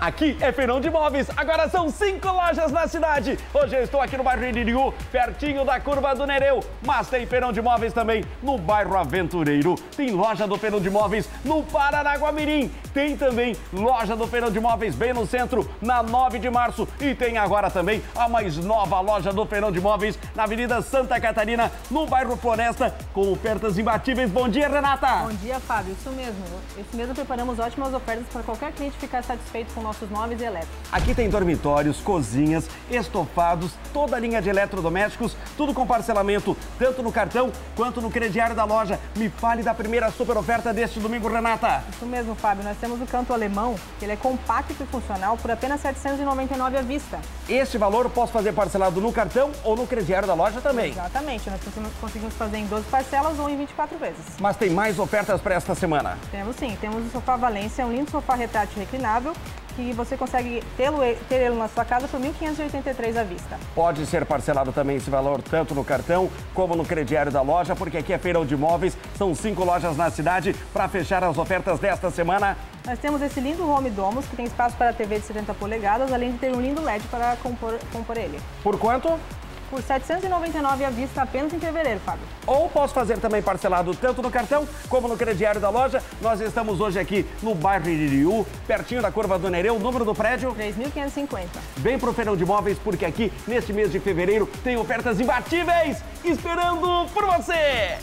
Aqui é Feirão de Móveis, agora são cinco lojas na cidade. Hoje eu estou aqui no bairro Iririú, pertinho da curva do Nereu. Mas tem Feirão de Móveis também no bairro Aventureiro. Tem loja do Feirão de Móveis no Paranaguamirim. Tem também loja do Feirão de Móveis bem no centro, na 9 de março. E tem agora também a mais nova loja do Feirão de Móveis na Avenida Santa Catarina, no bairro Floresta, com ofertas imbatíveis. Bom dia, Renata! Bom dia, Fábio. Isso mesmo. Isso mesmo, preparamos ótimas ofertas para qualquer cliente ficar satisfeito com nossos móveis elétricos. Aqui tem dormitórios, cozinhas, estofados, toda a linha de eletrodomésticos, tudo com parcelamento, tanto no cartão quanto no crediário da loja. Me fale da primeira super oferta deste domingo, Renata. Isso mesmo, Fábio. Nós temos o canto alemão, que ele é compacto e funcional por apenas R$ 799 à vista. Este valor eu posso fazer parcelado no cartão ou no crediário da loja também. Exatamente. Nós conseguimos fazer em 12 parcelas ou em 24 vezes. Mas tem mais ofertas para esta semana? Temos sim. Temos o sofá Valência, um lindo sofá retrátil reclinável, que você consegue ter ele na sua casa por R$ 1.583 à vista. Pode ser parcelado também esse valor tanto no cartão como no crediário da loja, porque aqui é Feirão de Móveis, são cinco lojas na cidade para fechar as ofertas desta semana. Nós temos esse lindo Home Domus, que tem espaço para TV de 70 polegadas, além de ter um lindo LED para compor, compor ele. Por quanto? Por R$ 799 à vista apenas em fevereiro, Fábio. Ou posso fazer também parcelado tanto no cartão como no crediário da loja. Nós estamos hoje aqui no bairro Iririú, pertinho da curva do Nereu, o número do prédio? 3.550. Vem pro Feirão de Móveis, porque aqui, neste mês de fevereiro, tem ofertas imbatíveis esperando por você!